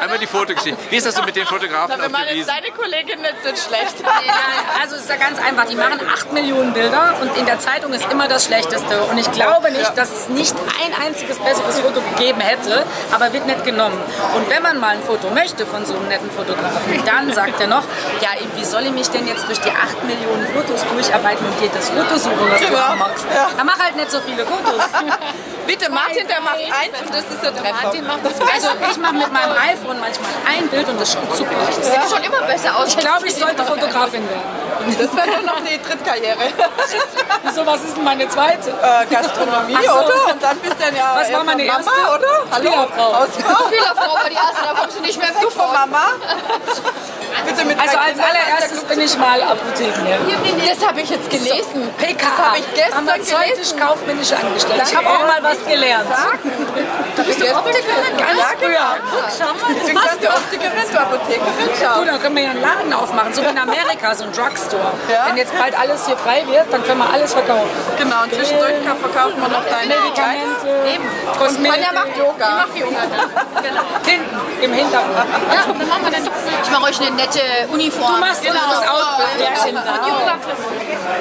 Einmal die Fotogeschichte. Wie ist das so mit den Fotografen jetzt Wiesn? deine Kollegin nicht so schlecht. Also es ist ja ganz einfach. Die machen 8 Millionen Bilder und in der Zeitung ist immer das Schlechteste. Und ich glaube nicht, dass es nicht ein einziges besseres Foto gegeben hätte, aber wird nicht genommen. Und wenn man mal ein Foto möchte von so einem netten Fotografen, dann sagt er noch, ja, wie soll ich mich denn jetzt durch die 8 Millionen Fotos durcharbeiten und dir das Foto suchen, was du Genau. machst? Ja. Dann mach halt nicht so viele Fotos. Bitte, Martin, der macht eins und das ist der Treffer. Martin macht das Also ich mache mit meinem iPhone manchmal ein Bild und das schaut super aus. Sieht schon immer besser aus. Ich glaube, ich sollte Fotografin werden. Das wäre nur noch die Drittkarriere. Wieso, was ist denn meine zweite? Äh, Gastronomie, so. oder? Und dann bist du dann ja Was war erst meine Mama, erste? oder? Hallo? Spielerfrau. Hausfrau? Spielerfrau war die erste, da kommst du nicht mehr weg Super von. Mama. Also als allererstes bin ich mal Apothekenlehrerin. Das habe ich jetzt gelesen. PKA. Das hab ich gestern Pharmazeutisch kaufmännisch angestellt. Ich habe auch mal was gelernt. Bist du Optikerin? Ganz früher. Ich bin gerade Optikerin, du Apothekerin. Schau. Du, dann können wir ja einen Laden aufmachen, so wie in Amerika, so ein Drugstore. Ja. Wenn jetzt bald alles hier frei wird, dann können wir alles verkaufen. Genau, und zwischendurch verkaufen wir noch deine Medikamente, Und Kosmetik, Tanja macht Yoga. Mach Yoga. hinten, im Hintergrund. Ja, dann machen wir dann. Ich mache euch eine nette Uniform. Du machst uns das Outfit. Yoga.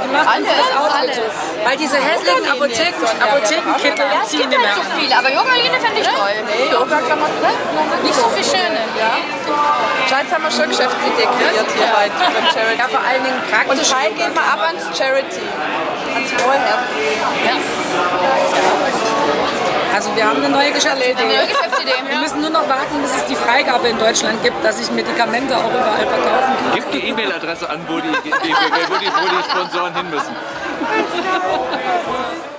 Du machst uns das Outfit. Weil diese hässlichen Apotheken, Apothekenkittel Ja, es ziehen nicht halt mehr. so viele, aber Yoga-Linie finde ich toll. Nee, Yoga-Klamotten. Nicht so viel schöne. Scheint haben wir schon Geschäftsidee kreiert hier beim Charity. Ja, vor allen Dingen Und praktisch. Teil gehen wir ab ans Charity. Ans Wohlherz. Also wir haben eine neue Geschäftsidee. Neue Geschäftsidee. Wir müssen nur noch warten, bis es die Freigabe in Deutschland gibt, dass ich Medikamente auch überall verkaufen kann. Gib die E-Mail-Adresse an, wo die, wo, die, wo die Sponsoren hin müssen.